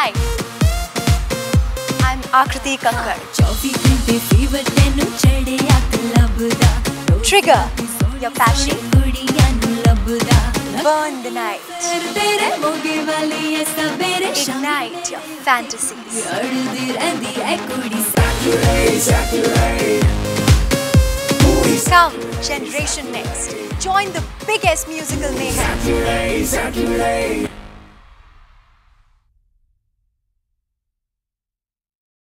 Hi, I'm Akriti Kakkar. Trigger your passion, burn the night, ignite your fantasies. Come, Generation Next. Join the biggest musical mayhem.